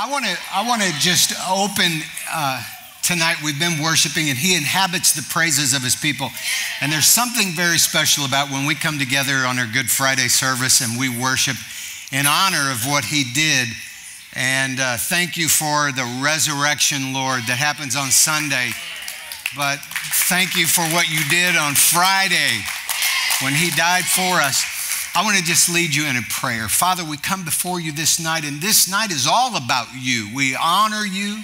I want to I want to just open uh, tonight. We've been worshiping, and He inhabits the praises of His people. And there's something very special about when we come together on our Good Friday service and we worship in honor of what He did. And uh, thank you for the resurrection, Lord, that happens on Sunday. But thank you for what you did on Friday when He died for us. I want to just lead you in a prayer. Father, we come before you this night, and this night is all about you. We honor you,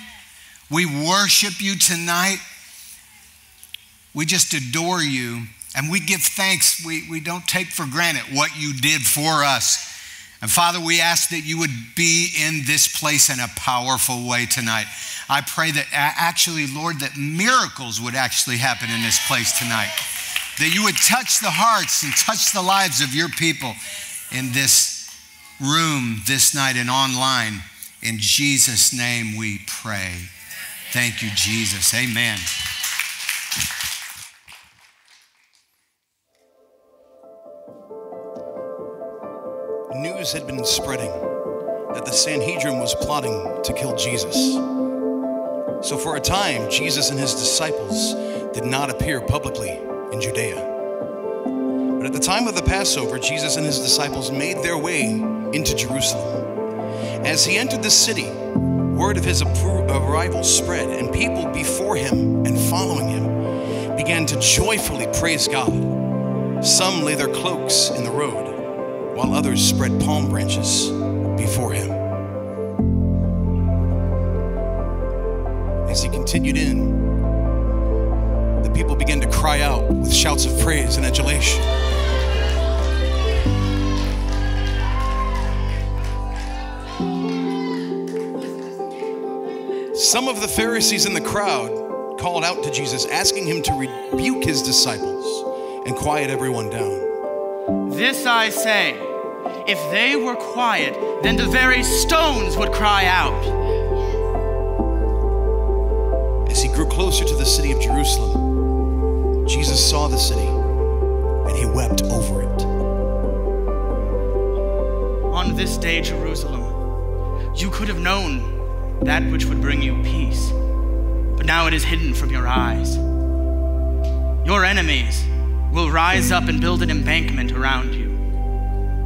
we worship you tonight, we just adore you, and we give thanks. We, we don't take for granted what you did for us. And Father, we ask that you would be in this place in a powerful way tonight. I pray that actually, Lord, that miracles would actually happen in this place tonight that you would touch the hearts and touch the lives of your people in this room this night and online. In Jesus' name we pray. Thank you, Jesus. Amen. News had been spreading that the Sanhedrin was plotting to kill Jesus. So, for a time, Jesus and his disciples did not appear publicly in Judea. But at the time of the Passover, Jesus and his disciples made their way into Jerusalem. As he entered the city, word of his arrival spread, and people before him and following him began to joyfully praise God. Some lay their cloaks in the road, while others spread palm branches before him. As he continued in, people began to cry out with shouts of praise and adulation. Some of the Pharisees in the crowd called out to Jesus, asking him to rebuke his disciples and quiet everyone down. This I say if they were quiet, then the very stones would cry out. As he grew closer to the city of Jerusalem, Jesus saw the city and he wept over it. On this day, Jerusalem, you could have known that which would bring you peace, but now it is hidden from your eyes. Your enemies will rise up and build an embankment around you.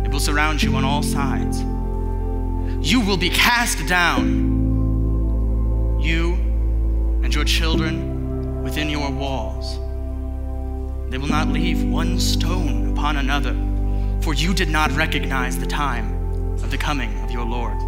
It will surround you on all sides. You will be cast down, you and your children within your walls. They will not leave one stone upon another, for you did not recognize the time of the coming of your Lord.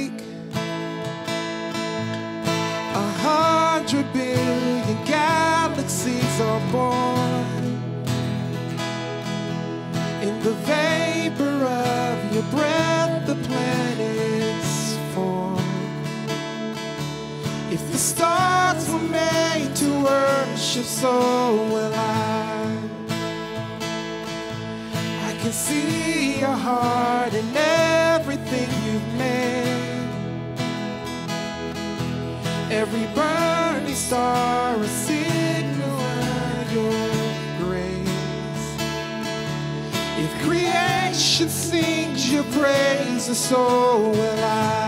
hundred billion galaxies are born in the vapor of your breath. The planets form. If the stars were made to worship, so will I. I can see your heart in everything you've made. Every burning star a signal of your grace. If creation sings your praises, so will I.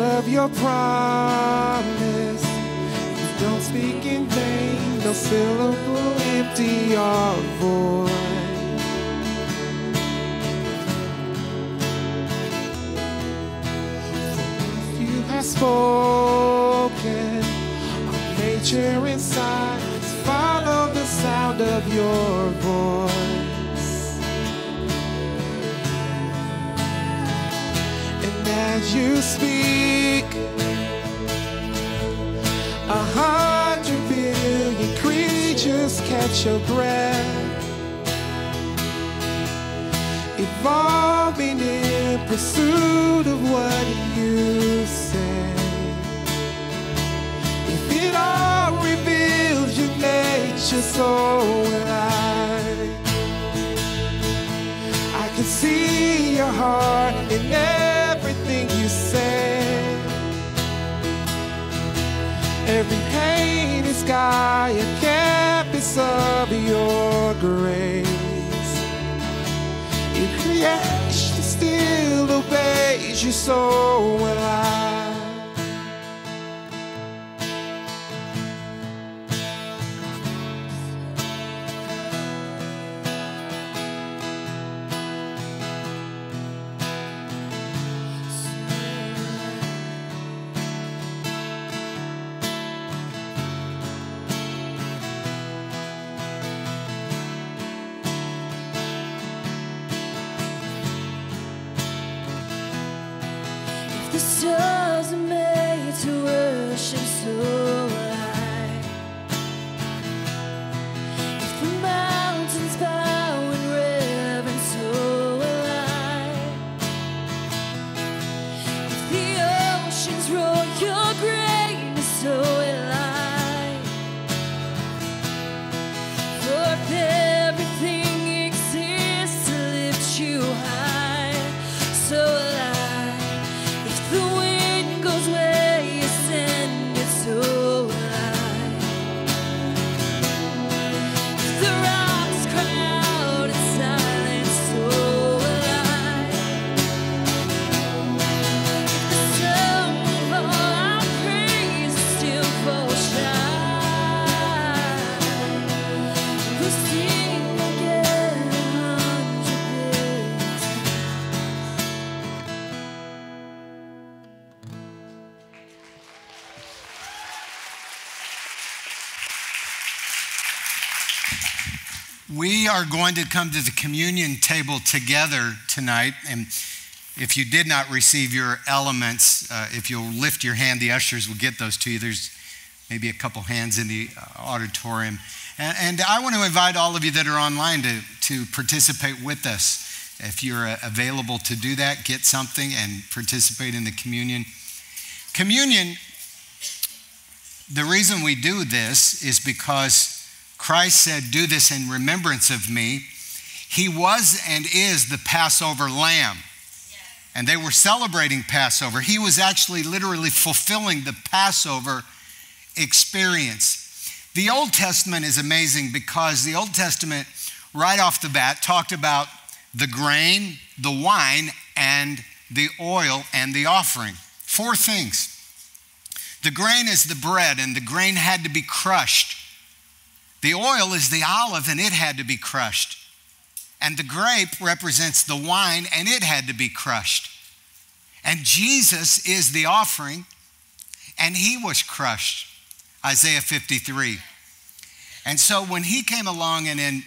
of your promise speak in vain, no syllable empty or void. For you have spoken, nature inside silence follow the sound of your voice. And as you speak, catch your breath evolving in pursuit of what you say. If it all reveals your nature so alive, I I can see your heart in everything you say. Every pain is sky, a canvas of your grace. Your creation still obeys you so alive. We are going to come to the communion table together tonight. And if you did not receive your elements, uh, if you'll lift your hand, the ushers will get those to you. There's maybe a couple hands in the uh, auditorium. And, and I want to invite all of you that are online to, to participate with us. If you're uh, available to do that, get something and participate in the communion. Communion, the reason we do this is because Christ said, Do this in remembrance of me. He was and is the Passover lamb. And they were celebrating Passover. He was actually literally fulfilling the Passover experience. The Old Testament is amazing because the Old Testament, right off the bat, talked about the grain, the wine, and the oil and the offering. Four things. The grain is the bread, and the grain had to be crushed. The oil is the olive, and it had to be crushed. And the grape represents the wine, and it had to be crushed. And Jesus is the offering, and he was crushed. Isaiah 53. And so when he came along, and in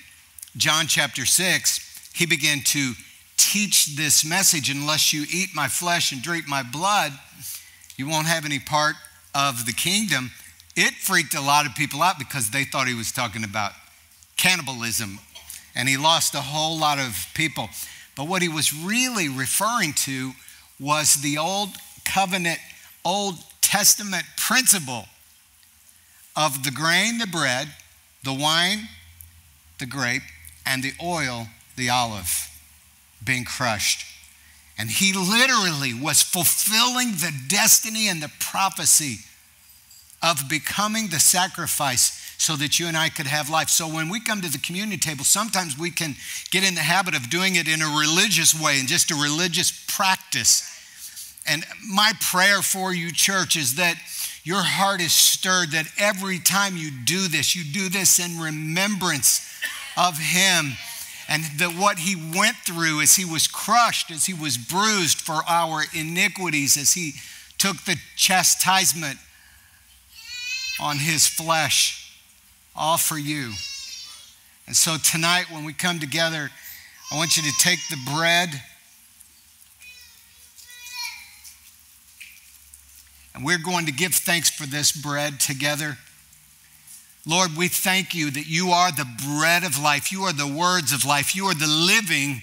John chapter 6, he began to teach this message unless you eat my flesh and drink my blood, you won't have any part of the kingdom. It freaked a lot of people out because they thought he was talking about cannibalism and he lost a whole lot of people. But what he was really referring to was the old covenant, Old Testament principle of the grain, the bread, the wine, the grape, and the oil, the olive, being crushed. And he literally was fulfilling the destiny and the prophecy of becoming the sacrifice so that you and I could have life. So when we come to the communion table, sometimes we can get in the habit of doing it in a religious way and just a religious practice. And my prayer for you, church, is that your heart is stirred, that every time you do this, you do this in remembrance of Him and that what He went through as He was crushed, as He was bruised for our iniquities, as He took the chastisement on his flesh, all for you. And so tonight, when we come together, I want you to take the bread. And we're going to give thanks for this bread together. Lord, we thank you that you are the bread of life. You are the words of life. You are the living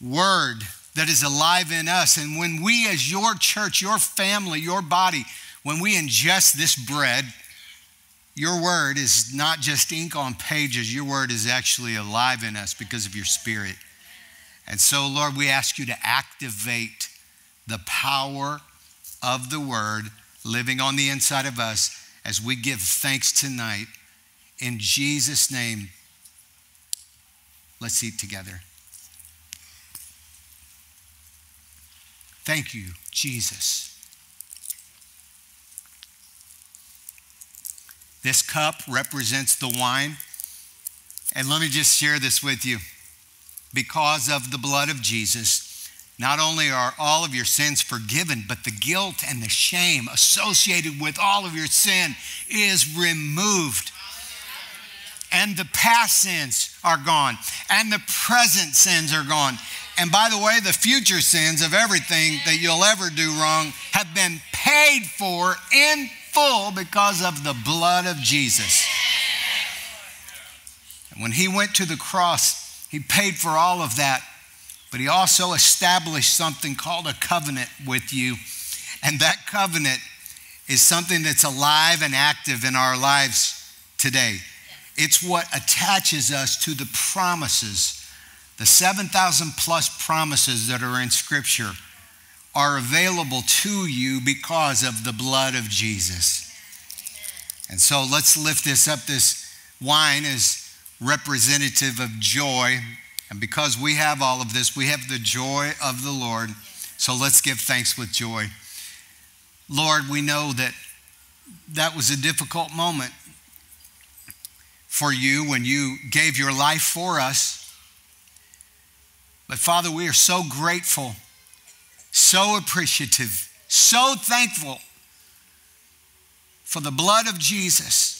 word that is alive in us. And when we, as your church, your family, your body, when we ingest this bread, your word is not just ink on pages, your word is actually alive in us because of your spirit. And so, Lord, we ask you to activate the power of the word living on the inside of us as we give thanks tonight. In Jesus' name, let's eat together. Thank you, Jesus. This cup represents the wine. And let me just share this with you. Because of the blood of Jesus, not only are all of your sins forgiven, but the guilt and the shame associated with all of your sin is removed. And the past sins are gone, and the present sins are gone. And by the way, the future sins of everything that you'll ever do wrong have been paid for in full because of the blood of Jesus. And when he went to the cross, he paid for all of that, but he also established something called a covenant with you. And that covenant is something that's alive and active in our lives today. It's what attaches us to the promises, the 7,000 plus promises that are in Scripture are available to you because of the blood of Jesus. And so let's lift this up. This wine is representative of joy. And because we have all of this, we have the joy of the Lord. So let's give thanks with joy. Lord, we know that that was a difficult moment for you when you gave your life for us. But Father, we are so grateful so appreciative, so thankful for the blood of Jesus.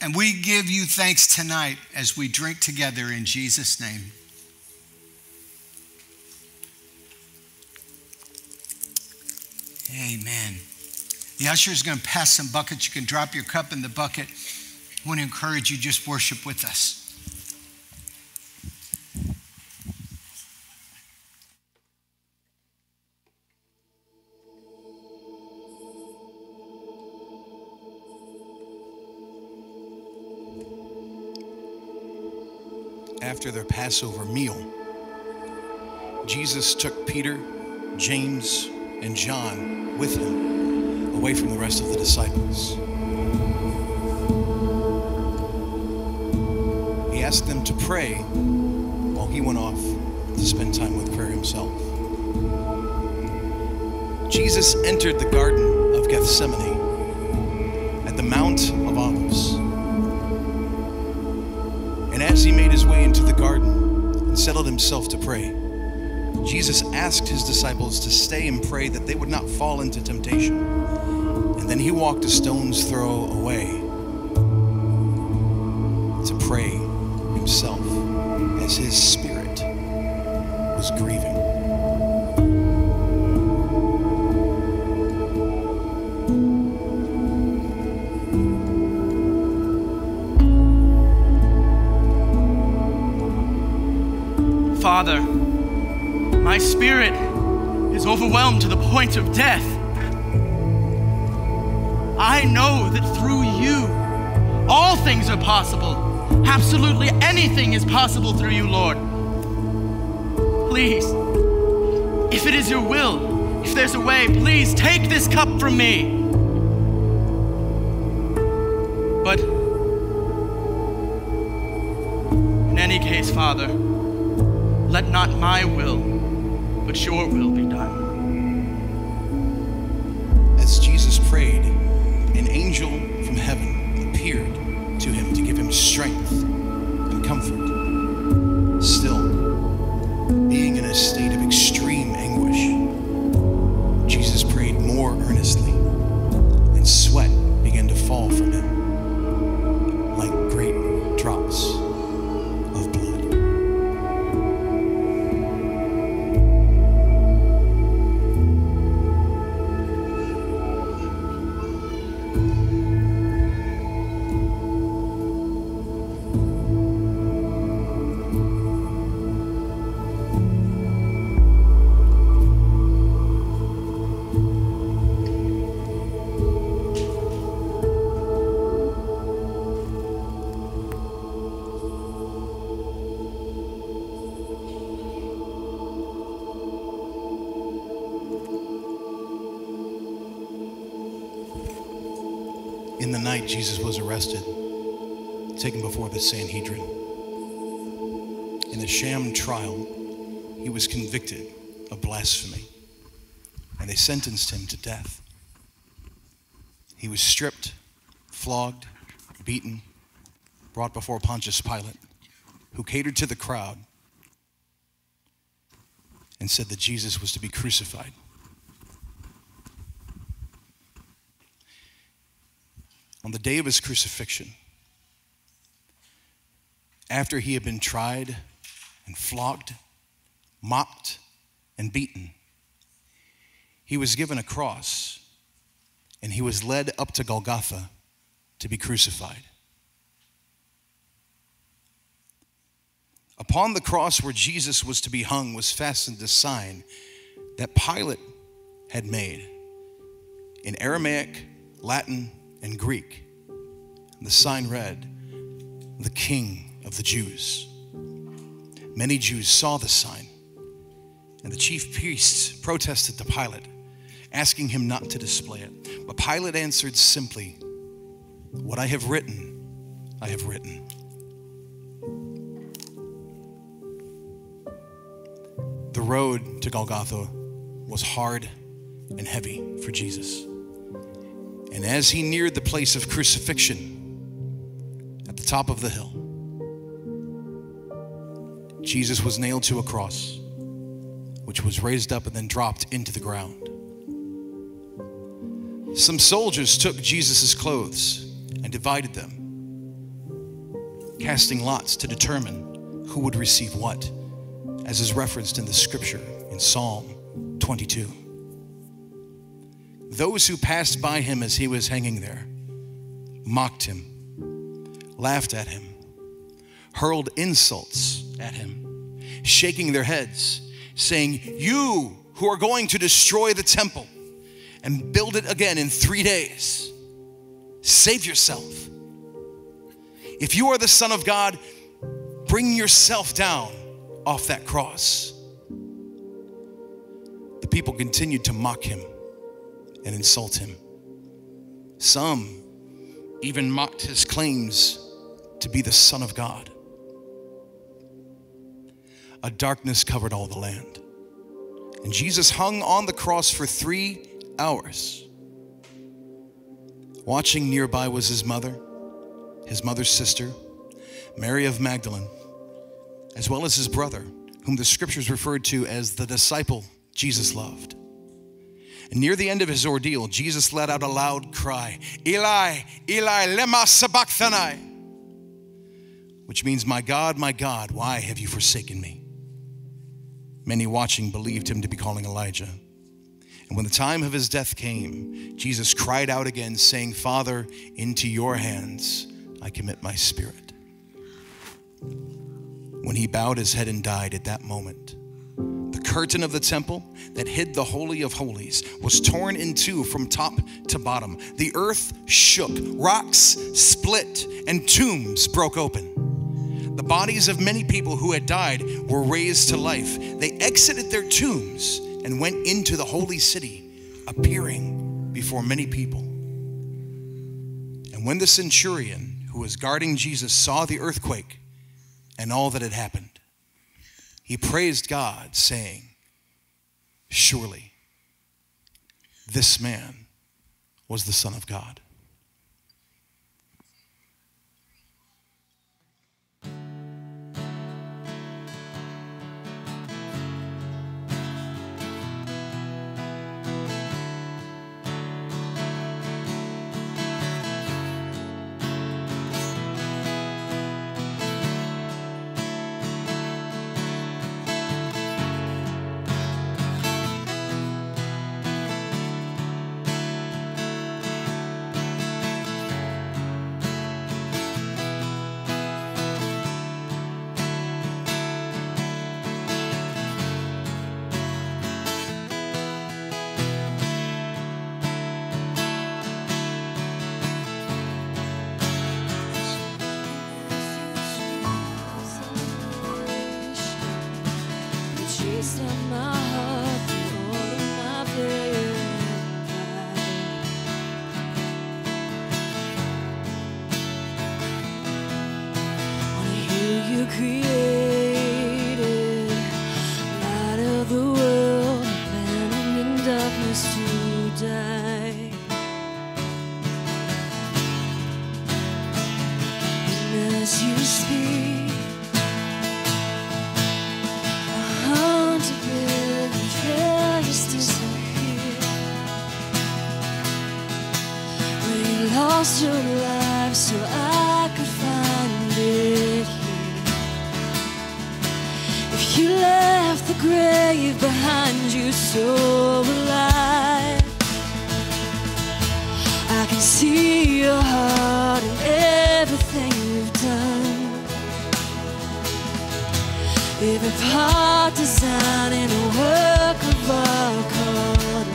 And we give you thanks tonight as we drink together in Jesus' name. Amen. The usher is going to pass some buckets. You can drop your cup in the bucket. I want to encourage you, just worship with us. After their Passover meal, Jesus took Peter, James, and John with him away from the rest of the disciples. He asked them to pray while he went off to spend time with prayer himself. Jesus entered the Garden of Gethsemane at the Mount of Olives. And as he made his way into the garden and settled himself to pray, Jesus asked his disciples to stay and pray that they would not fall into temptation. And then he walked a stone's throw away to pray himself as his spirit was grieving. Father, my spirit is overwhelmed to the point of death. I know that through you, all things are possible. Absolutely anything is possible through you, Lord. Please, if it is your will, if there's a way, please take this cup from me. But in any case, Father, let not my will, but your will be done. Night, Jesus was arrested, taken before the Sanhedrin. In a sham trial, he was convicted of blasphemy, and they sentenced him to death. He was stripped, flogged, beaten, brought before Pontius Pilate, who catered to the crowd and said that Jesus was to be crucified. On the day of his crucifixion, after he had been tried and flogged, mocked, and beaten, he was given a cross and he was led up to Golgotha to be crucified. Upon the cross where Jesus was to be hung was fastened a sign that Pilate had made in Aramaic, Latin, and Greek. The sign read, The King of the Jews. Many Jews saw the sign, and the chief priests protested to Pilate, asking him not to display it. But Pilate answered simply, What I have written, I have written. The road to Golgotha was hard and heavy for Jesus. And as he neared the place of crucifixion at the top of the hill, Jesus was nailed to a cross, which was raised up and then dropped into the ground. Some soldiers took Jesus' clothes and divided them, casting lots to determine who would receive what, as is referenced in the scripture in Psalm 22. Those who passed by him as he was hanging there mocked him, laughed at him, hurled insults at him, shaking their heads, saying, You who are going to destroy the temple and build it again in three days, save yourself. If you are the Son of God, bring yourself down off that cross. The people continued to mock him and insult him. Some even mocked his claims to be the Son of God. A darkness covered all the land. And Jesus hung on the cross for three hours. Watching nearby was his mother, his mother's sister, Mary of Magdalene, as well as his brother, whom the scriptures referred to as the disciple Jesus loved. And near the end of his ordeal, Jesus let out a loud cry, Eli, Eli, lema sabachthani, which means, My God, my God, why have you forsaken me? Many watching believed him to be calling Elijah. And when the time of his death came, Jesus cried out again, saying, Father, into your hands I commit my spirit. When he bowed his head and died at that moment, curtain of the temple that hid the Holy of Holies was torn in two from top to bottom. The earth shook, rocks split, and tombs broke open. The bodies of many people who had died were raised to life. They exited their tombs and went into the holy city, appearing before many people. And when the centurion who was guarding Jesus saw the earthquake and all that had happened, he praised God, saying, Surely this man was the Son of God. Grave behind you so alive, I can see your heart in everything you've done. Every part designed in a work of art called.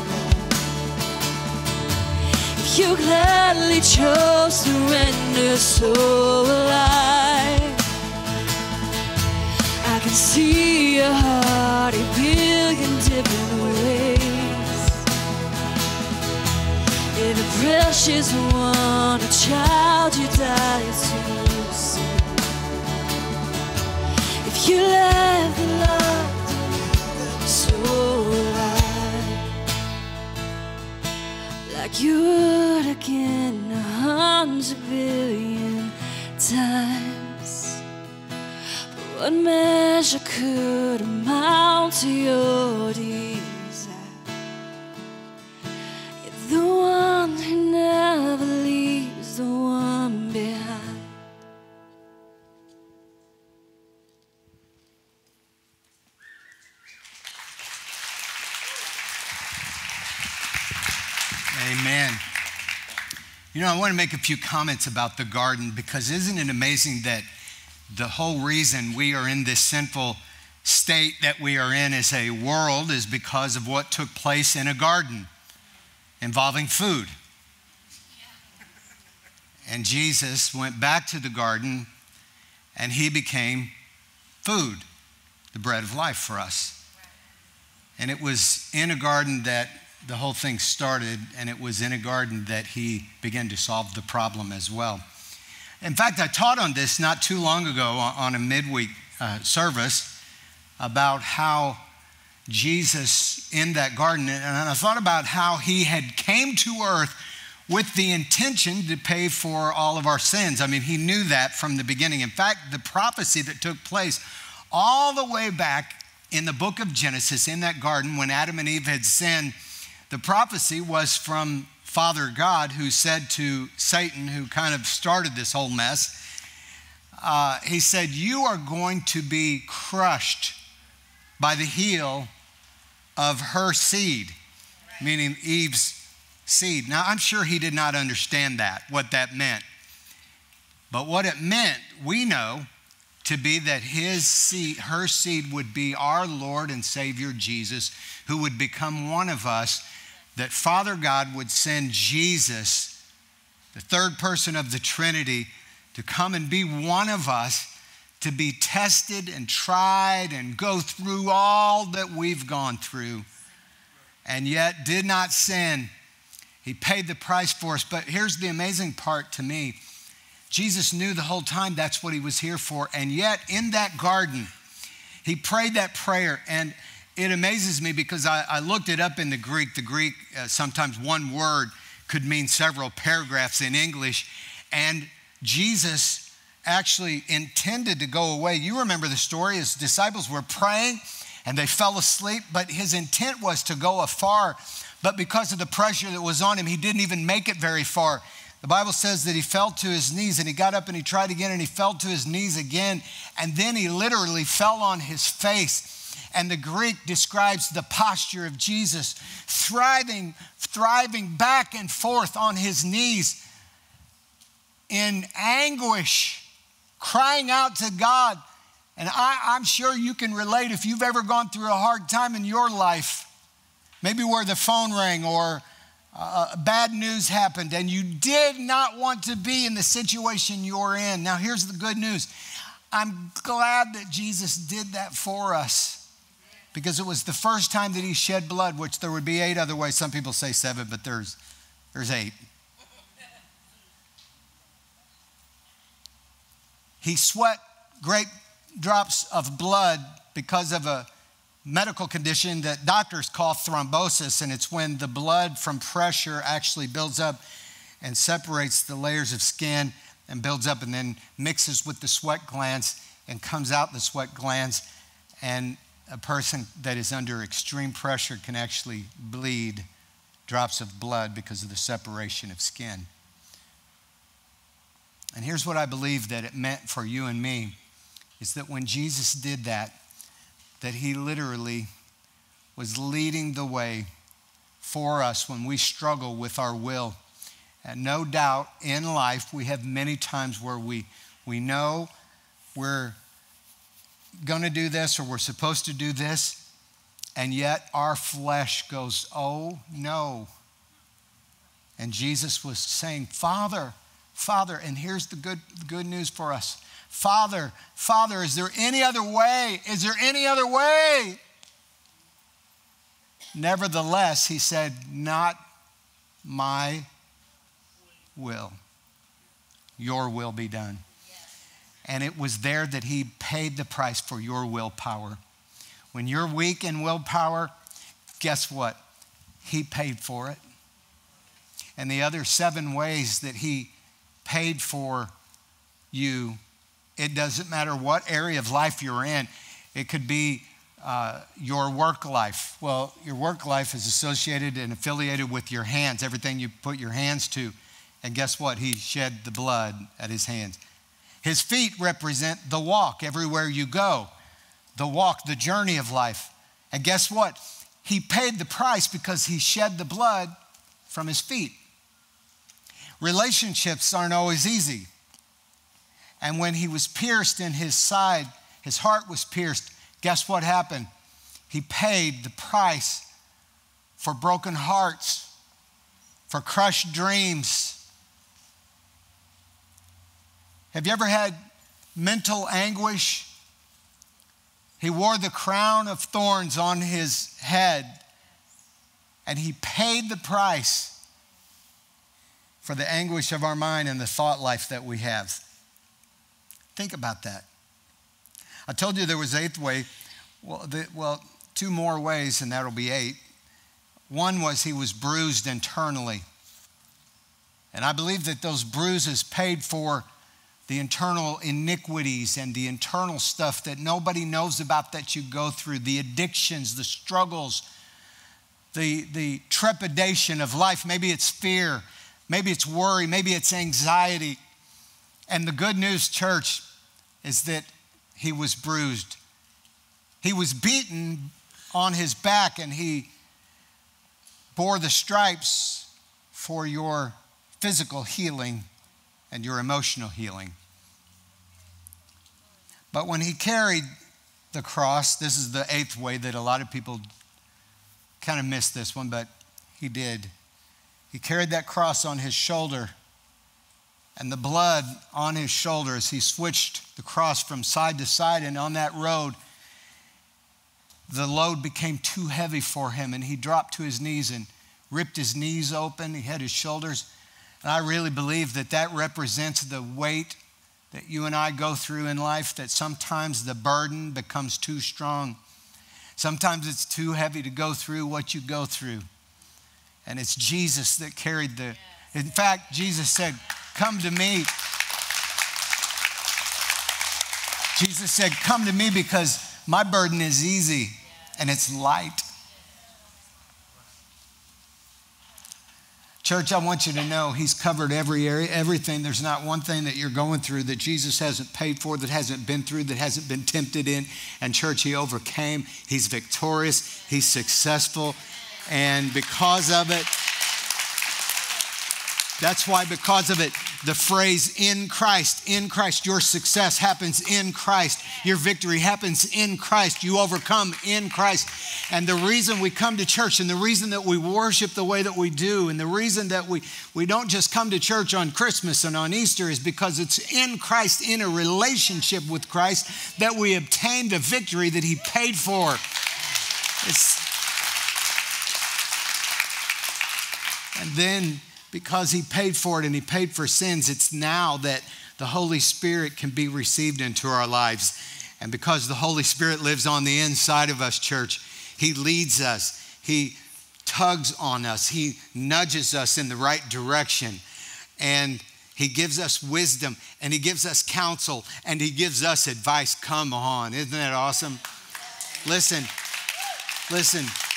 If you gladly chose surrender so alive, see your heart a billion different ways. Every precious one, a child you died to save. If you left the love so alive, like you would again a hundred billion times. What measure could amount to your desire? You're the one who never leaves the one behind. Amen. You know, I want to make a few comments about the garden because isn't it amazing that the whole reason we are in this sinful state that we are in as a world is because of what took place in a garden involving food. And Jesus went back to the garden and he became food, the bread of life for us. And it was in a garden that the whole thing started, and it was in a garden that he began to solve the problem as well. In fact, I taught on this not too long ago on a midweek uh, service about how Jesus in that garden, and I thought about how he had came to earth with the intention to pay for all of our sins. I mean, he knew that from the beginning. In fact, the prophecy that took place all the way back in the book of Genesis in that garden when Adam and Eve had sinned, the prophecy was from Father God who said to Satan, who kind of started this whole mess, uh, he said, You are going to be crushed by the heel of her seed, meaning Eve's seed. Now, I'm sure he did not understand that, what that meant. But what it meant, we know to be that his seed, her seed would be our Lord and Savior Jesus, who would become one of us, that Father God would send Jesus, the third person of the Trinity, to come and be one of us, to be tested and tried and go through all that we've gone through, and yet did not sin. He paid the price for us. But here's the amazing part to me Jesus knew the whole time that's what he was here for. And yet, in that garden, he prayed that prayer. And it amazes me because I, I looked it up in the Greek. The Greek, uh, sometimes one word could mean several paragraphs in English. And Jesus actually intended to go away. You remember the story. His disciples were praying and they fell asleep, but his intent was to go afar. But because of the pressure that was on him, he didn't even make it very far. The Bible says that he fell to his knees and he got up and he tried again and he fell to his knees again. And then he literally fell on his face. And the Greek describes the posture of Jesus, thriving, thriving back and forth on his knees in anguish, crying out to God. And I, am sure you can relate if you've ever gone through a hard time in your life, maybe where the phone rang or uh, bad news happened and you did not want to be in the situation you're in. Now, here's the good news I'm glad that Jesus did that for us because it was the first time that he shed blood, which there would be eight other ways. Some people say seven, but there's, there's eight. He sweat great drops of blood because of a medical condition that doctors call thrombosis, and it's when the blood from pressure actually builds up and separates the layers of skin and builds up and then mixes with the sweat glands and comes out the sweat glands. And a person that is under extreme pressure can actually bleed drops of blood because of the separation of skin. And here's what I believe that it meant for you and me is that when Jesus did that, that he literally was leading the way for us when we struggle with our will. And no doubt in life, we have many times where we, we know we're going to do this or we're supposed to do this, and yet our flesh goes, oh no. And Jesus was saying, Father, Father, and here's the good, good news for us Father, Father, is there any other way? Is there any other way? Nevertheless, he said, Not my will, your will be done. And it was there that he paid the price for your willpower. When you're weak in willpower, guess what? He paid for it. And the other seven ways that he paid for you it doesn't matter what area of life you're in. It could be uh, your work life. Well, your work life is associated and affiliated with your hands, everything you put your hands to. And guess what? He shed the blood at his hands. His feet represent the walk everywhere you go, the walk, the journey of life. And guess what? He paid the price because he shed the blood from his feet. Relationships aren't always easy. And when he was pierced in his side, his heart was pierced. Guess what happened? He paid the price for broken hearts, for crushed dreams. Have you ever had mental anguish? He wore the crown of thorns on his head, and he paid the price for the anguish of our mind and the thought life that we have. Think about that. I told you there was eighth way. Well, the, well, two more ways, and that'll be eight. One was he was bruised internally. And I believe that those bruises paid for the internal iniquities and the internal stuff that nobody knows about that you go through, the addictions, the struggles, the, the trepidation of life. Maybe it's fear, maybe it's worry, maybe it's anxiety. And the good news, church, is that he was bruised. He was beaten on his back and he bore the stripes for your physical healing and your emotional healing. But when he carried the cross, this is the eighth way that a lot of people kind of missed this one, but he did. He carried that cross on his shoulder and the blood on his shoulders. He switched the cross from side to side, and on that road, the load became too heavy for him, and he dropped to his knees and ripped his knees open. He had his shoulders. And I really believe that that represents the weight that you and I go through in life, that sometimes the burden becomes too strong. Sometimes it's too heavy to go through what you go through. And it's Jesus that carried the. In fact, Jesus said, Come to me. Jesus said, Come to me because my burden is easy and it's light. Church, I want you to know He's covered every area, everything. There's not one thing that you're going through that Jesus hasn't paid for, that hasn't been through, that hasn't been tempted in. And, church, He overcame. He's victorious, He's successful. And because of it, that's why, because of it, the phrase in Christ, in Christ, your success happens in Christ. Your victory happens in Christ. You overcome in Christ. And the reason we come to church and the reason that we worship the way that we do and the reason that we, we don't just come to church on Christmas and on Easter is because it's in Christ, in a relationship with Christ, that we obtain the victory that He paid for. It's, and then because he paid for it and he paid for sins, it's now that the Holy Spirit can be received into our lives. And because the Holy Spirit lives on the inside of us, church, He leads us, He tugs on us, He nudges us in the right direction. And he gives us wisdom and he gives us counsel and he gives us advice. Come on, isn't that awesome? Listen, listen.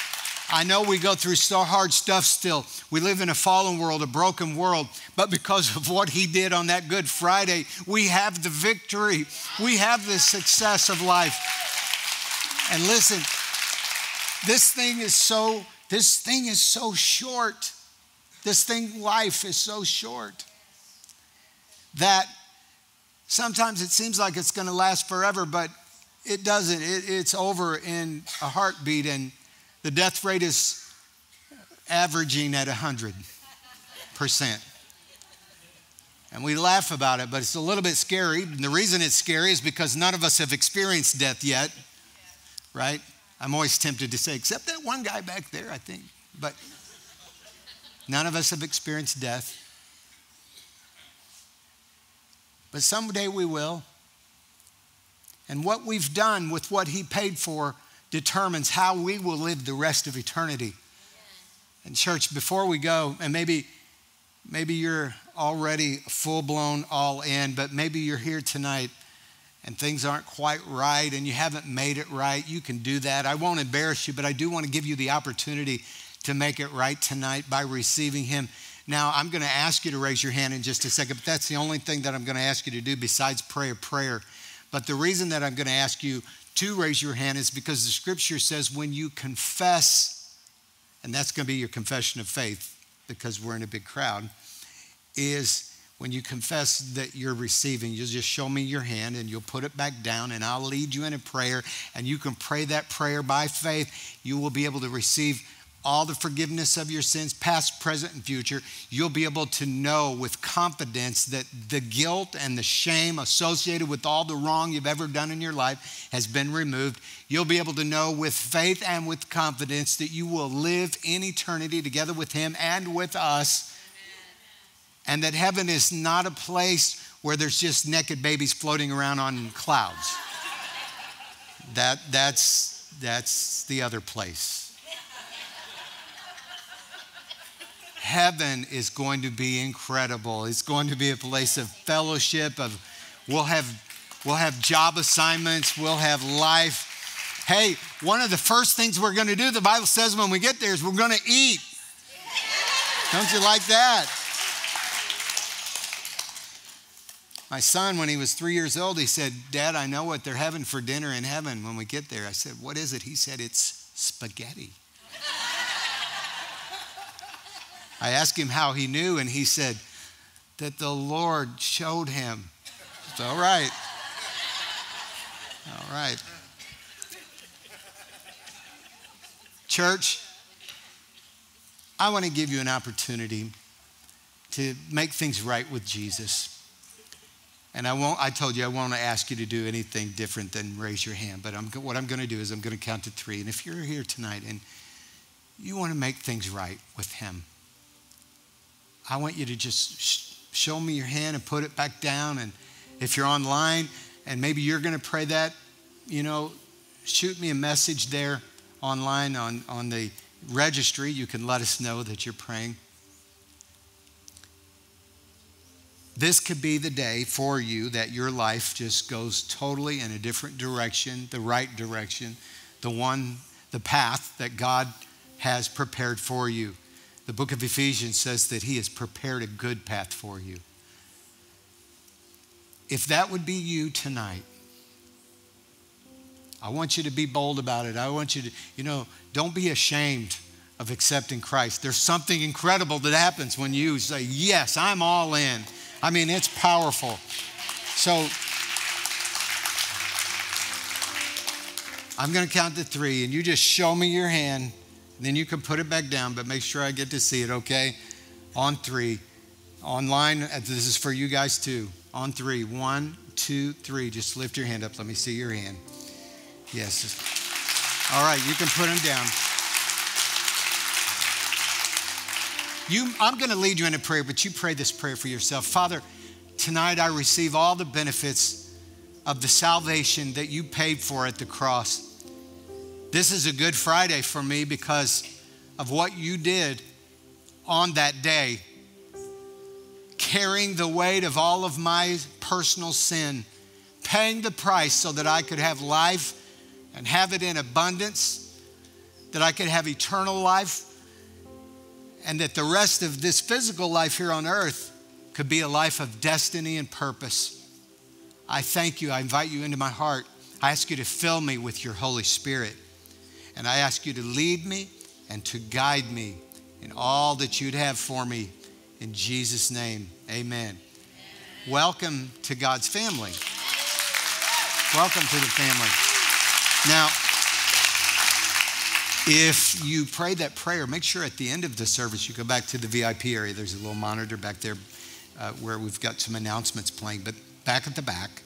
I know we go through so hard stuff still. We live in a fallen world, a broken world, but because of what he did on that Good Friday, we have the victory. We have the success of life. And listen, this thing is so this thing is so short. This thing life is so short that sometimes it seems like it's going to last forever, but it doesn't. It, it's over in a heartbeat, and the death rate is averaging at 100%. And we laugh about it, but it's a little bit scary. And the reason it's scary is because none of us have experienced death yet, right? I'm always tempted to say, except that one guy back there, I think. But none of us have experienced death. but someday we will. And what we've done with what He paid for determines how we will live the rest of eternity. And, church, before we go, and maybe, maybe you're already full blown all in, but maybe you're here tonight and things aren't quite right and you haven't made it right, you can do that. I won't embarrass you, but I do want to give you the opportunity to make it right tonight by receiving Him now, I'm going to ask you to raise your hand in just a second, but that's the only thing that I'm going to ask you to do besides pray a prayer. But the reason that I'm going to ask you to raise your hand is because the scripture says when you confess, and that's going to be your confession of faith because we're in a big crowd, is when you confess that you're receiving, you'll just show me your hand and you'll put it back down, and I'll lead you in a prayer, and you can pray that prayer by faith. You will be able to receive all the forgiveness of your sins, past, present, and future, you'll be able to know with confidence that the guilt and the shame associated with all the wrong you've ever done in your life has been removed. You'll be able to know with faith and with confidence that you will live in eternity together with Him and with us, and that heaven is not a place where there's just naked babies floating around on clouds. That, that's, that's the other place. Heaven is going to be incredible. It's going to be a place of fellowship, of we'll have we'll have job assignments, we'll have life. Hey, one of the first things we're going to do, the Bible says when we get there, is we're going to eat. Don't you like that? My son, when he was three years old, he said, Dad, I know what they're having for dinner in heaven when we get there. I said, What is it? He said, It's spaghetti. I asked him how he knew, and he said that the Lord showed him. It's all right. All right. Church, I want to give you an opportunity to make things right with Jesus. And I won't, I told you I won't ask you to do anything different than raise your hand, but I'm, what I'm going to do is I'm going to count to three. And if you're here tonight and you want to make things right with Him, I want you to just sh- show me your hand and put it back down. And if you're online and maybe you're going to pray that, you know, shoot me a message there online on, on the registry. You can let us know that you're praying. This could be the day for you that your life just goes totally in a different direction, the right direction, the one, the path that God has prepared for you. The book of Ephesians says that He has prepared a good path for you. If that would be you tonight, I want you to be bold about it. I want you to, you know, don't be ashamed of accepting Christ. There's something incredible that happens when you say, Yes, I'm all in. I mean, it's powerful. So, I'm going to count to three, and you just show me your hand. Then you can put it back down, but make sure I get to see it, okay? On three. Online, uh, this is for you guys too. On three. One, two, three. Just lift your hand up. Let me see your hand. Yes. All right, you can put them down. You, I'm going to lead you in a prayer, but you pray this prayer for yourself. Father, tonight I receive all the benefits of the salvation that you paid for at the cross. This is a good Friday for me because of what you did on that day, carrying the weight of all of my personal sin, paying the price so that I could have life and have it in abundance, that I could have eternal life, and that the rest of this physical life here on earth could be a life of destiny and purpose. I thank you. I invite you into my heart. I ask you to fill me with your Holy Spirit. And I ask you to lead me and to guide me in all that you'd have for me. In Jesus' name, amen. Welcome to God's family. Welcome to the family. Now, if you pray that prayer, make sure at the end of the service you go back to the VIP area. There's a little monitor back there uh, where we've got some announcements playing. But back at the back,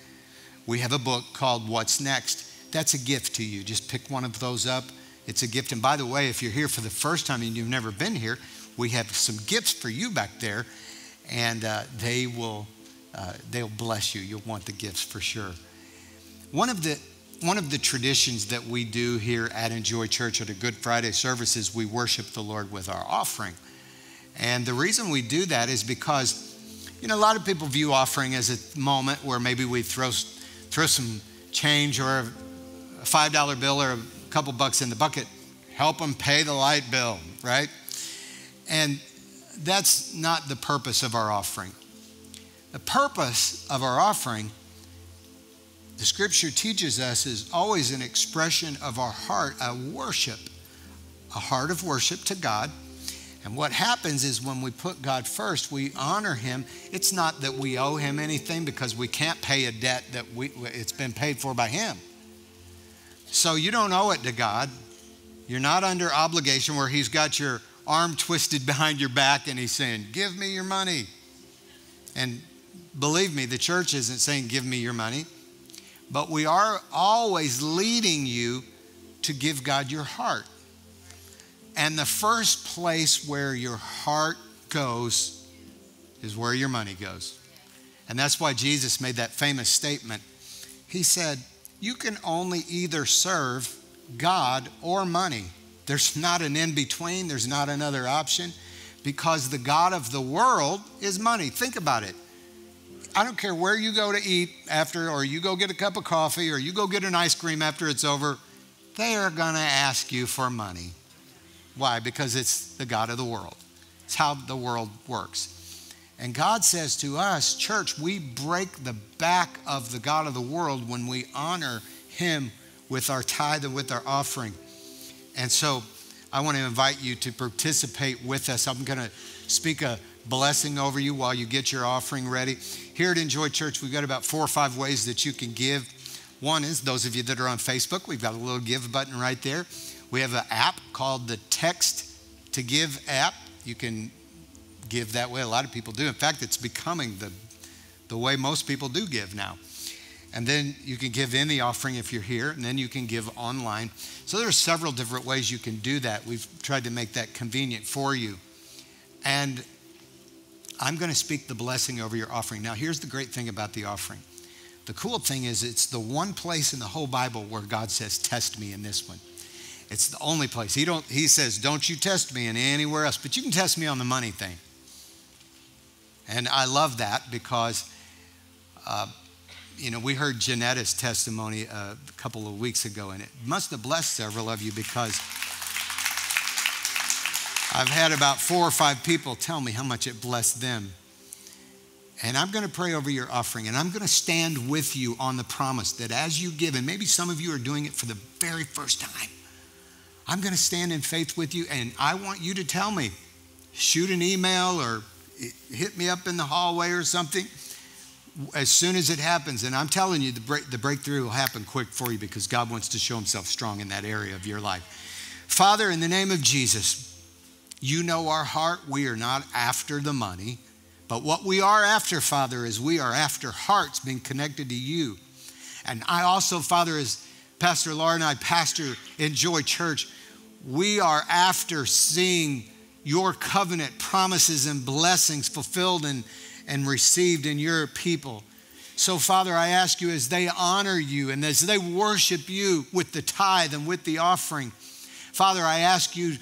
we have a book called What's Next. That's a gift to you. Just pick one of those up. It's a gift. And by the way, if you're here for the first time and you've never been here, we have some gifts for you back there, and uh, they will uh, they'll bless you. You'll want the gifts for sure. One of the one of the traditions that we do here at Enjoy Church at a Good Friday service is we worship the Lord with our offering. And the reason we do that is because you know, a lot of people view offering as a moment where maybe we throw, throw some change or a $5 bill or a couple bucks in the bucket, help them pay the light bill, right? And that's not the purpose of our offering. The purpose of our offering, the scripture teaches us, is always an expression of our heart, a worship, a heart of worship to God and what happens is when we put God first, we honor Him. It's not that we owe Him anything because we can't pay a debt that we, it's been paid for by Him. So you don't owe it to God. You're not under obligation where He's got your arm twisted behind your back and He's saying, Give me your money. And believe me, the church isn't saying, Give me your money. But we are always leading you to give God your heart. And the first place where your heart goes is where your money goes. And that's why Jesus made that famous statement. He said, You can only either serve God or money. There's not an in between, there's not another option because the God of the world is money. Think about it. I don't care where you go to eat after, or you go get a cup of coffee, or you go get an ice cream after it's over, they are going to ask you for money. Why? Because it's the God of the world. It's how the world works. And God says to us, church, we break the back of the God of the world when we honor Him with our tithe and with our offering. And so I want to invite you to participate with us. I'm going to speak a blessing over you while you get your offering ready. Here at Enjoy Church, we've got about four or five ways that you can give. One is those of you that are on Facebook, we've got a little give button right there. We have an app called the Text to Give app. You can give that way. A lot of people do. In fact, it's becoming the, the way most people do give now. And then you can give in the offering if you're here, and then you can give online. So there are several different ways you can do that. We've tried to make that convenient for you. And I'm going to speak the blessing over your offering. Now, here's the great thing about the offering. The cool thing is, it's the one place in the whole Bible where God says, Test me in this one. It's the only place. He, don't, he says, Don't you test me in anywhere else, but you can test me on the money thing. And I love that because, uh, you know, we heard Janetta's testimony a couple of weeks ago, and it must have blessed several of you because I've had about four or five people tell me how much it blessed them. And I'm going to pray over your offering, and I'm going to stand with you on the promise that as you give, and maybe some of you are doing it for the very first time, I'm going to stand in faith with you, and I want you to tell me. Shoot an email or hit me up in the hallway or something as soon as it happens. And I'm telling you, the, break, the breakthrough will happen quick for you because God wants to show himself strong in that area of your life. Father, in the name of Jesus, you know our heart. We are not after the money. But what we are after, Father, is we are after hearts being connected to you. And I also, Father, as Pastor Laura and I pastor Enjoy Church, we are after seeing your covenant promises and blessings fulfilled and, and received in your people. So, Father, I ask you as they honor you and as they worship you with the tithe and with the offering, Father, I ask you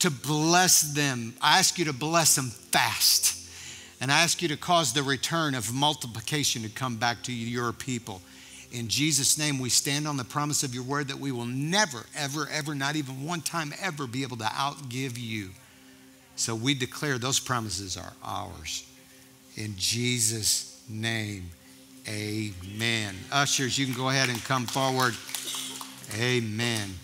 to bless them. I ask you to bless them fast. And I ask you to cause the return of multiplication to come back to your people. In Jesus' name, we stand on the promise of your word that we will never, ever, ever, not even one time ever be able to outgive you. So we declare those promises are ours. In Jesus' name, amen. Ushers, you can go ahead and come forward. Amen.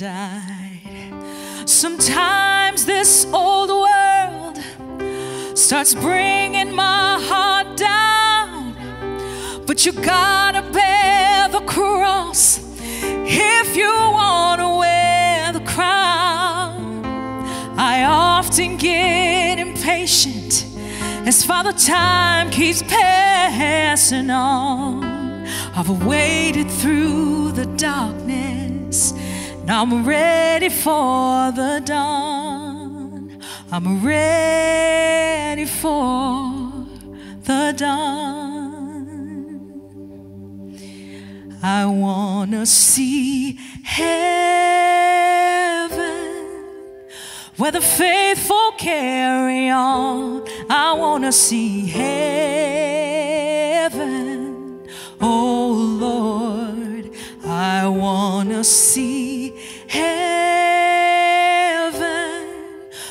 Died. Sometimes this old world starts bringing my heart down, but you gotta bear the cross if you wanna wear the crown. I often get impatient as Father Time keeps passing on. I've waited through the darkness. I'm ready for the dawn. I'm ready for the dawn. I wanna see heaven where the faithful carry on. I wanna see heaven. Oh Lord, I wanna see heaven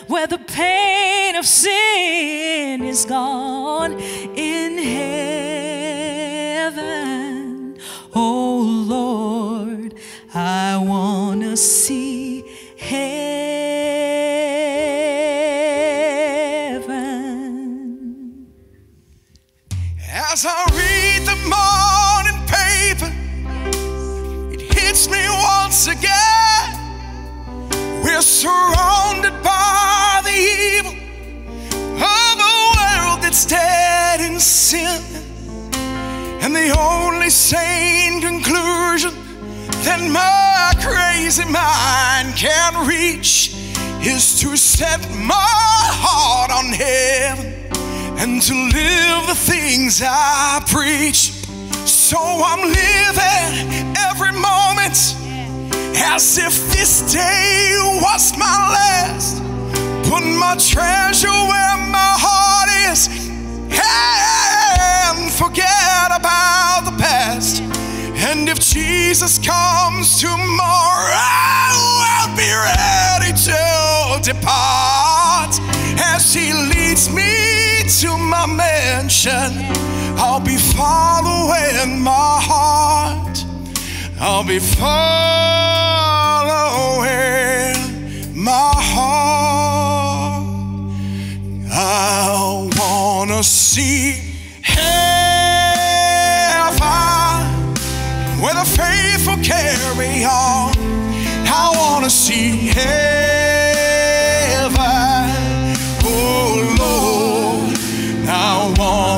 where the pain of sin is gone in heaven. Oh Lord, I wanna see heaven. As I surrounded by the evil of a world that's dead in sin. And the only sane conclusion that my crazy mind can reach is to set my heart on heaven and to live the things I preach. So I'm living every moment as if this day was my last. Put my treasure where my heart is and forget about the past. And if Jesus comes tomorrow, I'll be ready to depart as he leads me to my mansion. I'll be following my heart. I'll be following my heart. I wanna see heaven where the faithful carry on. I wanna see heaven, oh Lord. I wanna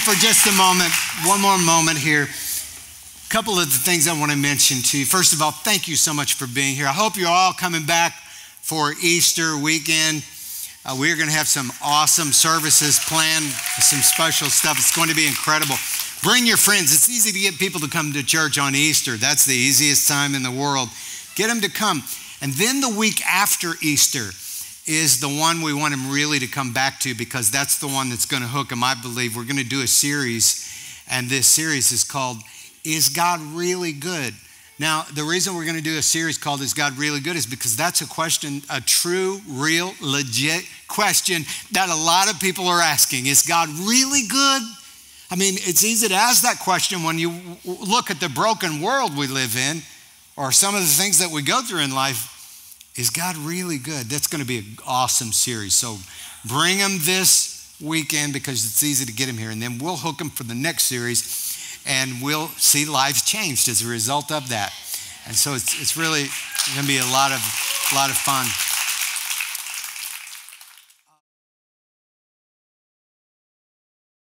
for just a moment. One more moment here. A couple of the things I want to mention to you. First of all, thank you so much for being here. I hope you're all coming back for Easter weekend. Uh, we're going to have some awesome services planned, some special stuff. It's going to be incredible. Bring your friends. It's easy to get people to come to church on Easter. That's the easiest time in the world. Get them to come. And then the week after Easter, is the one we want him really to come back to because that's the one that's going to hook him. I believe we're going to do a series, and this series is called Is God Really Good? Now, the reason we're going to do a series called Is God Really Good is because that's a question, a true, real, legit question that a lot of people are asking. Is God really good? I mean, it's easy to ask that question when you look at the broken world we live in or some of the things that we go through in life. Is God really good? That's going to be an awesome series. So bring him this weekend because it's easy to get him here. And then we'll hook him for the next series and we'll see lives changed as a result of that. And so it's, it's really going to be a lot of, a lot of fun.